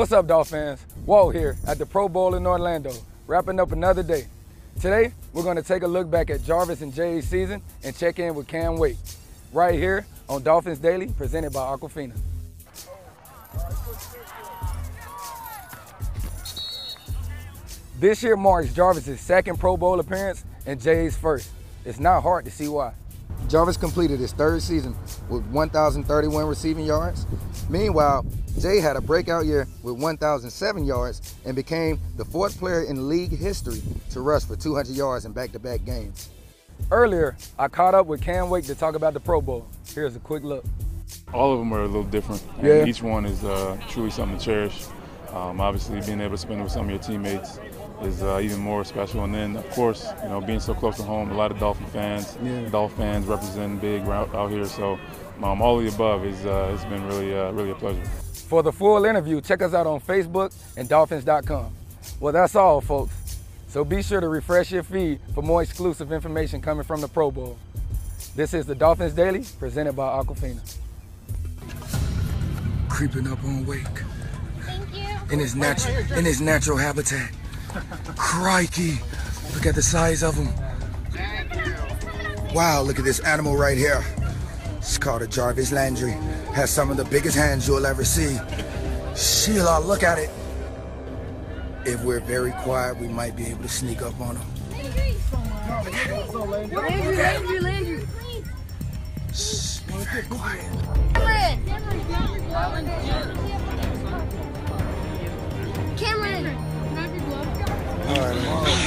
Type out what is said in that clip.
What's up, Dolphins? Walt here at the Pro Bowl in Orlando, wrapping up another day. Today, we're going to take a look back at Jarvis and Jay's season and check in with Cam Wake, right here on Dolphins Daily, presented by Aquafina. This year marks Jarvis's second Pro Bowl appearance and Jay's first. It's not hard to see why. Jarvis completed his third season with 1,031 receiving yards. Meanwhile, Jay had a breakout year with 1,007 yards and became the fourth player in league history to rush for 200 yards in back-to-back games. Earlier, I caught up with Cam Wake to talk about the Pro Bowl. Here's a quick look. All of them are a little different. And Yeah. Each one is uh, truly something to cherish. Um, obviously, being able to spend it with some of your teammates is uh, even more special. And then, of course, you know, being so close to home, a lot of Dolphin fans, Yeah. Dolphin fans representing big out, out here. So, um, all of the above is uh, it's been really, uh, really a pleasure. For the full interview, check us out on Facebook and Dolphins.com. Well, that's all, folks. So be sure to refresh your feed for more exclusive information coming from the Pro Bowl. This is the Dolphins Daily, presented by Aquafina. Creeping up on Wake Thank you. in his natural in his natural habitat. Crikey! Look at the size of them. Wow! Look at this animal right here. It's called a Jarvis Landry. Has some of the biggest hands you'll ever see. Sheila, look at it. If we're very quiet, we might be able to sneak up on him. Landry, Landry, Landry. Shh, be very quiet. Cameron.